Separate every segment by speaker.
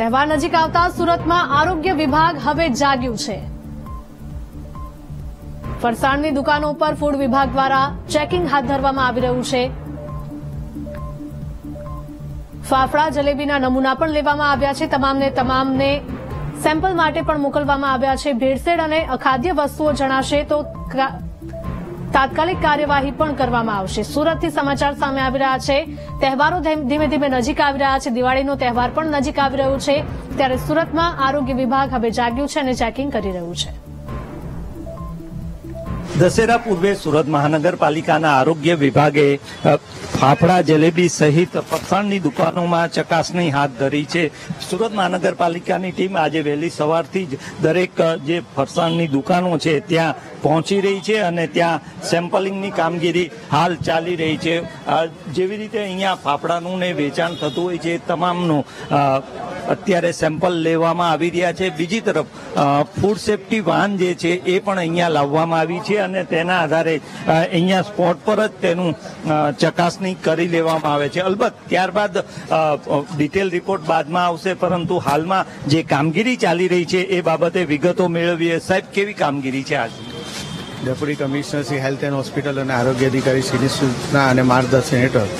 Speaker 1: તહેવાર નજીક આવતા સુરતમાં આરોગ્ય વિભાગ હવે જાગ્યું છે. ફરસાણની દુકાનો પર ફૂડ વિભાગ દ્વારા ચેકિંગ હાથ ધરવામાં આવી રહ્યું છે. ફાફડા, જલેબીના નમૂના પણ લેવામાં આવ્યા છે. તમામને તમામને સેમ્પલ માટે પણ મોકલવામાં આવ્યા છે. ભેળસેળ અને અખાદ્ય વસ્તુઓ જણાશે તો તાત્કાલિક કાર્યવાહી પણ કરવામાં આવશે. સુરતથી સમાચાર સામે આવી રહ્યા છે. તહેવારો ધીમ- ધીમે નજીક આવી રહ્યા છે. દિવાળીનો તહેવાર પણ નજીક આવી રહ્યો છે. ત્યારે સુરતમાં આરોગ્ય વિભાગ હવે જાગ્યું છે અને ચેકિંગ કરી રહ્યું છે.
Speaker 2: દશેરા પૂર્વે સુરત મહાનગરપાલિકાના આરોગ્ય વિભાગે ફાફડા જલેબી સહિત ફરસાણની દુકાનોમાં ચકાસણી હાથ ધરી છે. સુરત મહાનગરપાલિકાની ટીમ આજે વહેલી સવારથી જ દરેક જે ફરસાણની દુકાનો છે ત્યાં પહોંચી રહી છે અને ત્યાં સેમ્પલિંગની કામગીરી હાલ ચાલી રહી છે. જેવી રીતે અહીંયા ફાફડાનું ને વેચાણ થતું હોય છે તમામનું અત્યારે સેમ્પલ લેવામાં આવી રહ્યા છે. બીજી તરફ ફૂડ સેફટી વાન જે છે એ પણ અહીંયા લાવવામાં આવી છે અને તેના આધારે અહીંયા સ્પોટ પર જ તેનું ચકાસણી કરી લેવામાં આવે છે. અલબત્ત, ત્યારબાદ ડિટેલ રિપોર્ટ બાદમાં આવશે, પરંતુ હાલમાં જે કામગીરી ચાલી રહી છે, એ બાબતે વિગતો મેળવીએ. સાહેબ, કેવી કામગીરી છે આજે?
Speaker 3: Deputy commissioner Shri health and hospital અને આરોગ્ય અધિકારી શ્રીની સૂચના અને માર્ગદર્શન હેઠળ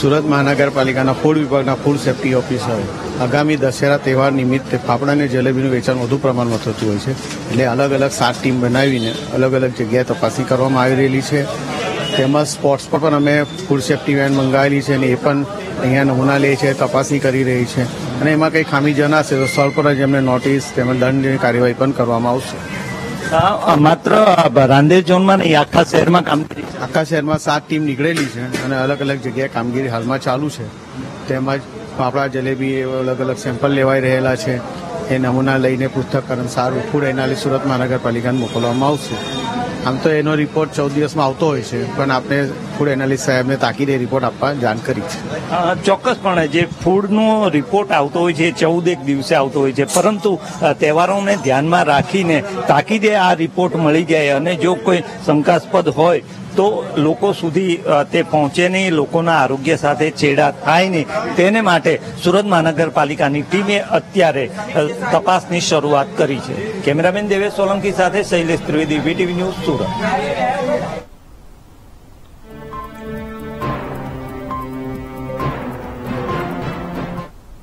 Speaker 3: સુરત મહાનગરપાલિકાના ફૂડ વિભાગના ફૂડ સેફ્ટી ઓફિસર આગામી દશેરા તહેવાર નિમિત્તે ફાફડા અને જલેબીનું વેચાણ વધુ પ્રમાણમાં થતું હોય છે. એટલે અલગ અલગ સાત ટીમ બનાવીને અલગ અલગ જગ્યાએ તપાસણી કરવામાં આવી રહેલી છે. તેમજ સ્પોર્ટ્સ પર પણ અમે ફૂડ સેફ્ટી વેન મંગાવેલી છે અને એ પણ અહીંયા નમૂના લે છે તપાસણી કરી રહી છે. અને એમાં કંઈ ખામી જણાશે તો સ્થળ પર જ એમને નોટિસ તેમજ દંડની કાર્યવાહી પણ કરવામાં આવશે.
Speaker 2: માત્ર રાંદેર ઝોનમાં નહીં આખા શહેરમાં કામગીરી
Speaker 3: આખા શહેરમાં સાત ટીમ નીકળેલી છે અને અલગ અલગ જગ્યાએ કામગીરી હાલમાં ચાલુ છે. તેમજ ફાફડા જલેબી અલગ અલગ સેમ્પલ લેવાઈ રહેલા છે. એ નમૂના લઈને પૃથ્થકરણ સારું ફૂડ એનાલિસ સુરત મહાનગરપાલિકાને મોકલવામાં આવશે. આમ તો એનો રિપોર્ટ ચૌદ દિવસમાં આવતો હોય છે, પણ આપણે ફૂડ એનાલિસ્ટ સાહેબને તાકીદે રિપોર્ટ આપવા જાણ કરી છે.
Speaker 2: ચોક્કસપણે જે ફૂડનો રિપોર્ટ આવતો હોય છે, ચૌદ એક દિવસે આવતો હોય છે, પરંતુ તહેવારોને ધ્યાનમાં રાખીને તાકીદે આ રિપોર્ટ મળી જાય અને જો કોઈ શંકાસ્પદ હોય, તો લોકો સુધી તે પહોંચે નહીં, લોકોના આરોગ્ય સાથે છેડા થાય નહીં. તેને માટે સુરત મહાનગરપાલિકાની ટીમે અત્યારે તપાસની શરૂઆત કરી છે. કેમેરામેન દેવેશ સોલંકી સાથે શૈલેષ ત્રિવેદી, વીટીવી ન્યૂઝ સુરત